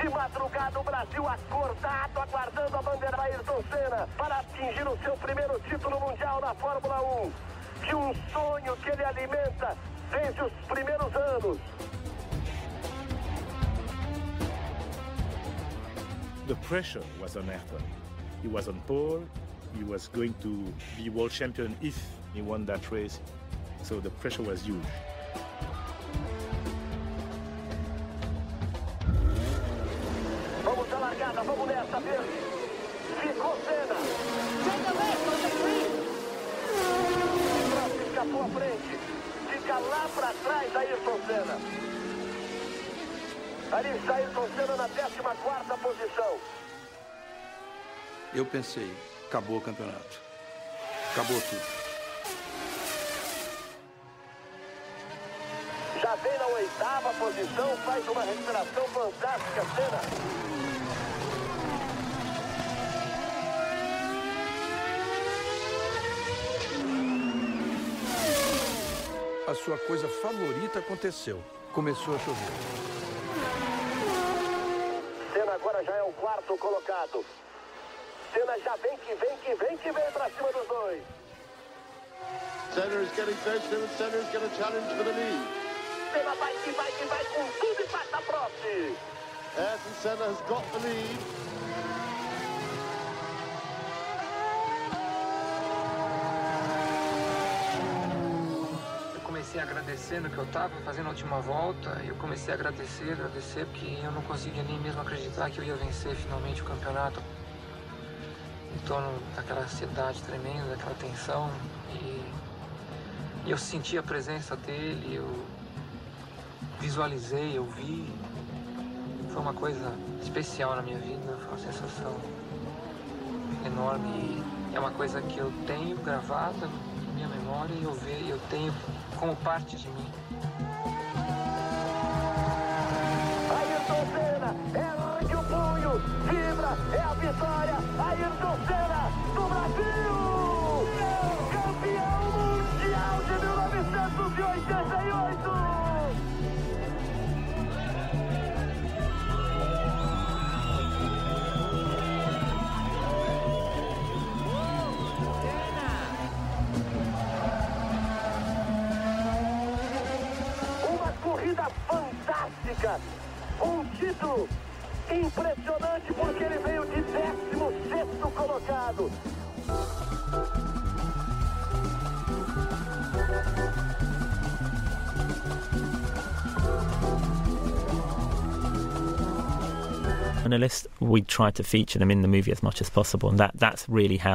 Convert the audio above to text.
De madrugada, o Brasil acordado, aguardando a bandeira Ayrton Senna para atingir o seu primeiro título mundial na Fórmula 1. De um sonho que ele alimenta desde os primeiros anos. The pressure was on Ayrton. He was on pole. He was going to be world champion if he won that race. So the pressure was huge. Vamos nessa, verde. Ficou Senna. Prost escapou à frente. Fica lá para trás Ayrton Senna. Ali está Ayrton Senna na 14 posição. Eu pensei, acabou o campeonato. Acabou tudo. Já vem na oitava posição, faz uma recuperação fantástica, Senna. A sua coisa favorita aconteceu. Começou a chover. Senna agora já é o quarto colocado. Senna já vem que vem, que vem, que vem pra cima dos dois. Senna is getting close Senna is going to challenge for the lead. Senna vai que vai, que vai com tudo e passa Prost. Ayrton Senna has got the lead. Eu comecei agradecendo que eu estava fazendo a última volta eu comecei a agradecer, agradecer porque eu não conseguia nem mesmo acreditar que eu ia vencer finalmente o campeonato. Em torno daquela ansiedade tremenda, daquela tensão e, e eu senti a presença dele, eu visualizei, eu vi. Foi uma coisa especial na minha vida, foi uma sensação enorme e é uma coisa que eu tenho gravada minha memória e eu vejo, eu tenho como parte de mim. Ayrton Senna, ergue o punho, vibra, é a vitória. Ayrton Senna, do Brasil! Campeão mundial de 1988! Fantástica, um título impressionante porque ele veio de 16 colocado. We try to feature them in the movie as much as possible, and that that's really how